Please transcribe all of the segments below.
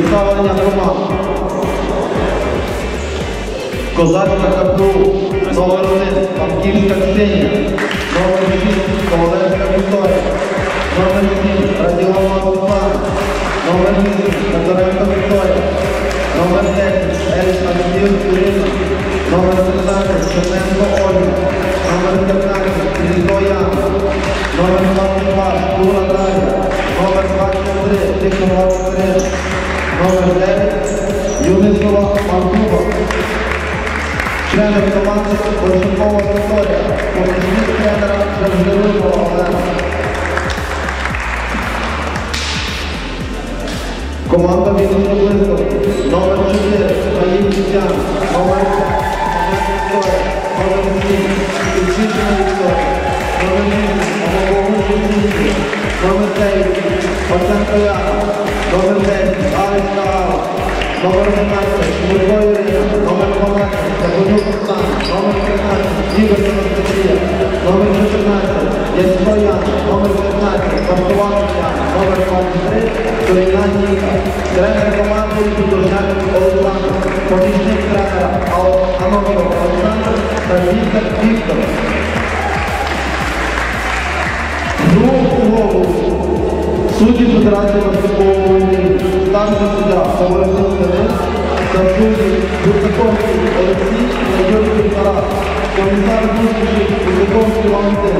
wytrwawań na komando. Kozaczka Kaptułów, Nowa Rodyna, Angilka Ksenia, Nowa Rodzina, Kołoleska Wiktoria, Nowa Rodzina, Radiowa Stefana, Nowa Rodzina, Katarenka Wiktoria, Nowa Rodzina, Elka Wiktoria, Kuryna, Nowa Rodzina, Szemenko Olga, Nowa Rodzina, Krilko Jana, Nowa Rodzina, Kula Draga, Nowa Rodzina, Tykowa Kryna, номер 9, Юнисова Мартуба, Члени команди Борщукова Вікторія, помічник тренера Жевжелюкова Олена. Команда Вінниця Близько, номер 4, Гаїн Тетяна, номер 5, Вікторія, номер 7, Кільчичина Вікторія, номер 8, Амобову Вінниці, номер 9, Оценко Яна, Номер 10, Аліська Алла, номер 11, Шмурко Ірина, номер 12, Сабонюк Оксана, номер 15, Ігор Анастасія, номер 14, Ясько Ян, номер 15, Пастова Тетяна, номер 23, Турина Ніка, тренер команди Підожняк Олександр, помічник тренера Анонов Олександр та Віктор Віктор. Другу голову судді Федерації баскетболу України, старший суддя Поворотин Денис та судді Гуртаковський Олексій та Юрій Тарас, комісар зустрічі Гуртаковський Валентин.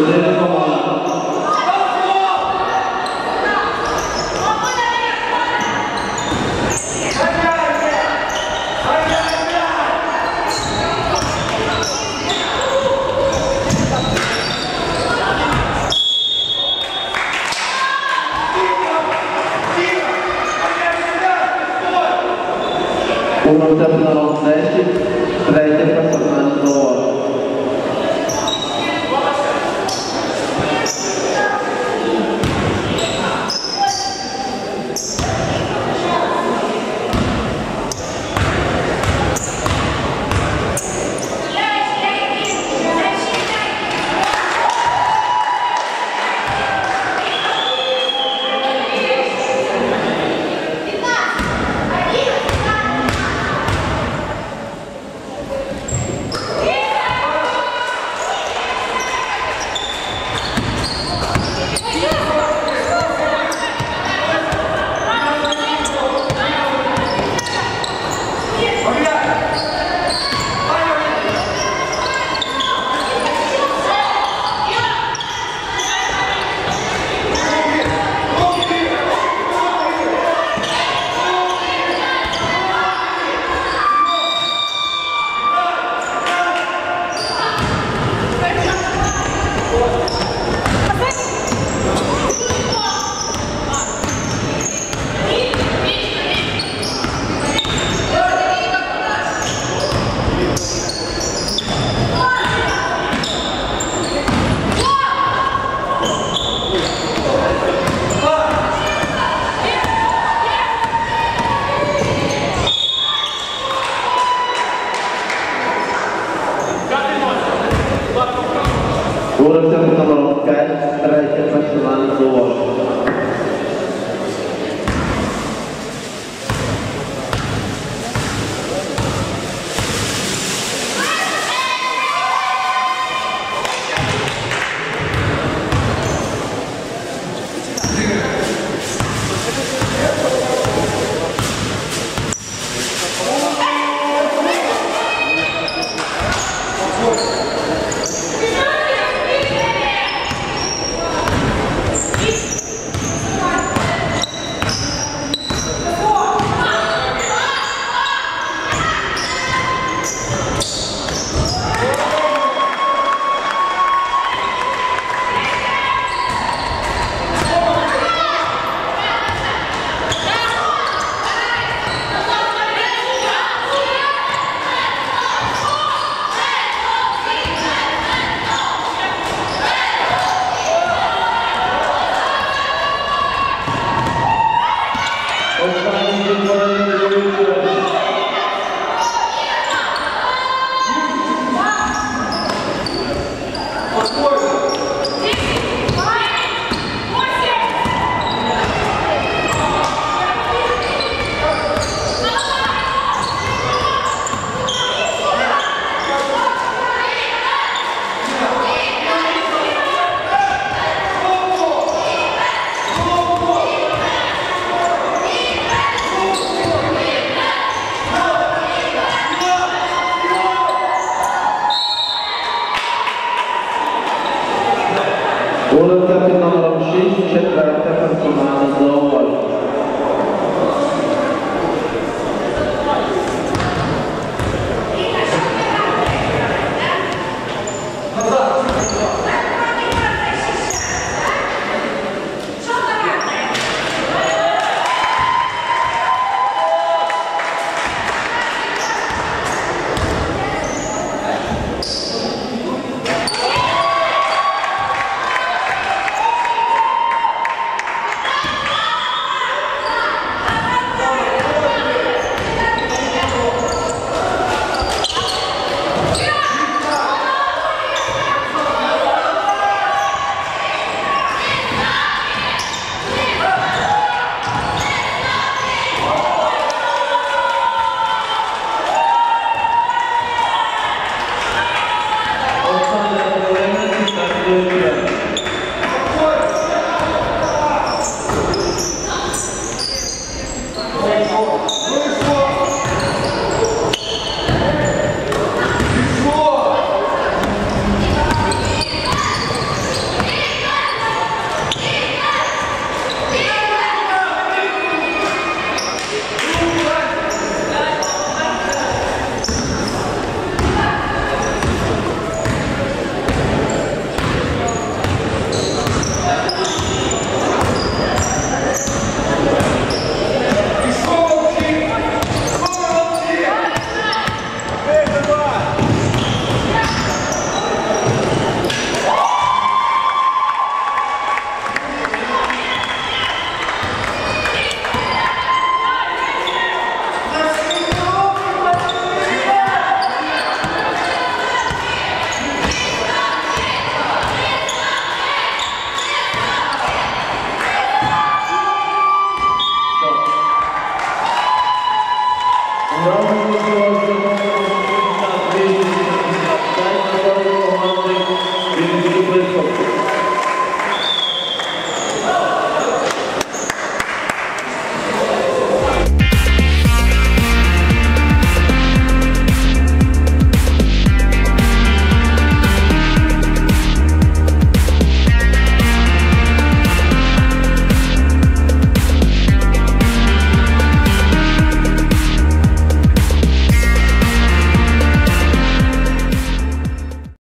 poder tomar. Né?